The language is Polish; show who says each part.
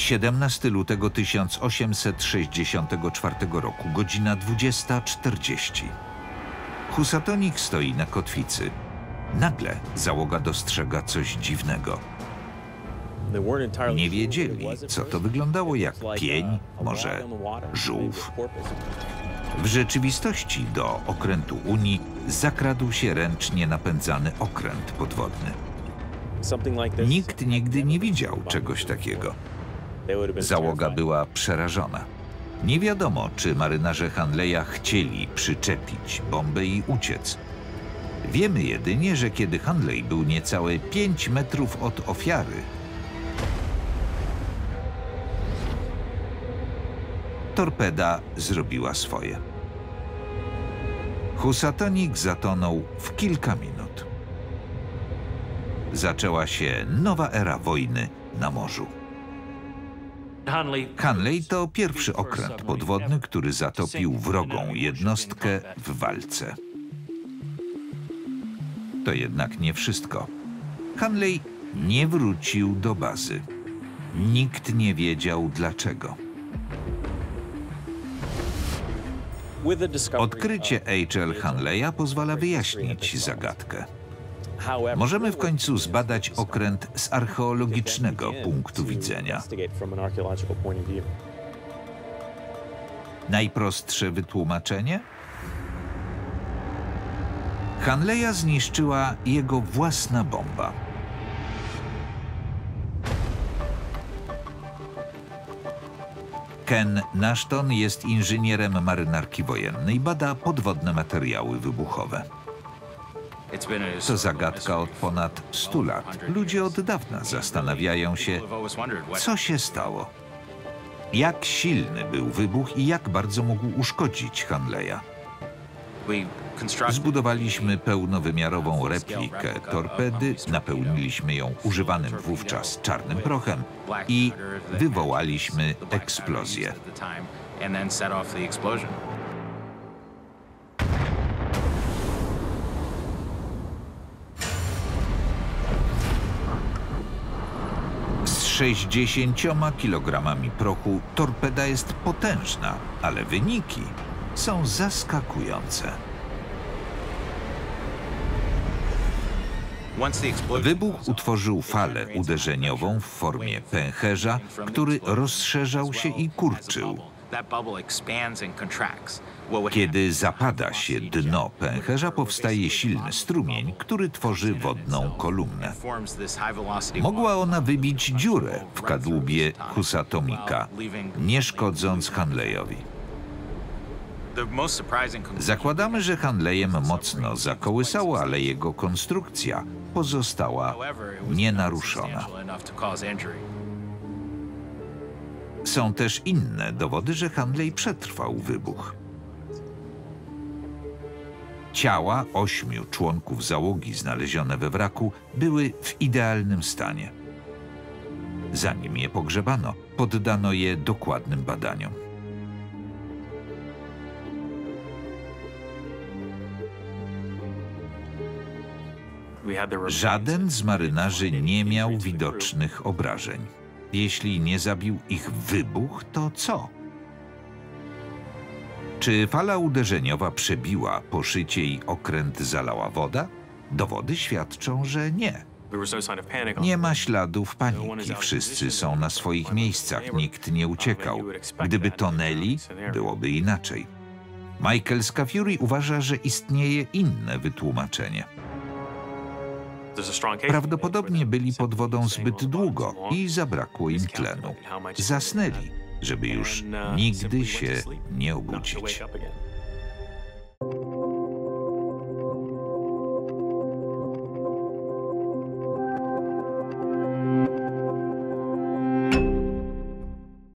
Speaker 1: 17 lutego 1864 roku, godzina 20.40. Husatonik stoi na kotwicy. Nagle załoga dostrzega coś dziwnego. Nie wiedzieli, co to wyglądało jak pień, może żółw. W rzeczywistości do okrętu Unii zakradł się ręcznie napędzany okręt podwodny. Nikt nigdy nie widział czegoś takiego. Załoga była przerażona. Nie wiadomo, czy marynarze Hanleya chcieli przyczepić bombę i uciec. Wiemy jedynie, że kiedy Hanley był niecałe 5 metrów od ofiary, torpeda zrobiła swoje. Husatonik zatonął w kilka minut. Zaczęła się nowa era wojny na morzu. Hanley to pierwszy okręt podwodny, który zatopił wrogą jednostkę w walce. To jednak nie wszystko. Hanley nie wrócił do bazy. Nikt nie wiedział dlaczego. Odkrycie H.L. Hanleya pozwala wyjaśnić zagadkę. Możemy w końcu zbadać okręt z archeologicznego punktu widzenia. Najprostsze wytłumaczenie? Hanleya zniszczyła jego własna bomba. Ken Nashton jest inżynierem marynarki wojennej, bada podwodne materiały wybuchowe. To zagadka od ponad 100 lat. Ludzie od dawna zastanawiają się, co się stało. Jak silny był wybuch i jak bardzo mógł uszkodzić Hanleya. Zbudowaliśmy pełnowymiarową replikę torpedy, napełniliśmy ją używanym wówczas czarnym prochem i wywołaliśmy eksplozję. 60 kilogramami prochu torpeda jest potężna, ale wyniki są zaskakujące. Wybuch utworzył falę uderzeniową w formie pęcherza, który rozszerzał się i kurczył. Kiedy zapada się dno pęcherza, powstaje silny strumień, który tworzy wodną kolumnę. Mogła ona wybić dziurę w kadłubie Husatomika, nie szkodząc Hanleyowi. Zakładamy, że Hanleyem mocno zakołysało, ale jego konstrukcja pozostała nienaruszona. Są też inne dowody, że Hanley przetrwał wybuch. Ciała ośmiu członków załogi znalezione we wraku były w idealnym stanie. Zanim je pogrzebano, poddano je dokładnym badaniom. Żaden z marynarzy nie miał widocznych obrażeń. Jeśli nie zabił ich wybuch, to co? Czy fala uderzeniowa przebiła poszycie i okręt zalała woda? Dowody świadczą, że nie. Nie ma śladów paniki. Wszyscy są na swoich miejscach. Nikt nie uciekał. Gdyby tonęli, byłoby inaczej. Michael Scafury uważa, że istnieje inne wytłumaczenie. Prawdopodobnie byli pod wodą zbyt długo i zabrakło im tlenu. Zasnęli, żeby już nigdy się nie obudzić.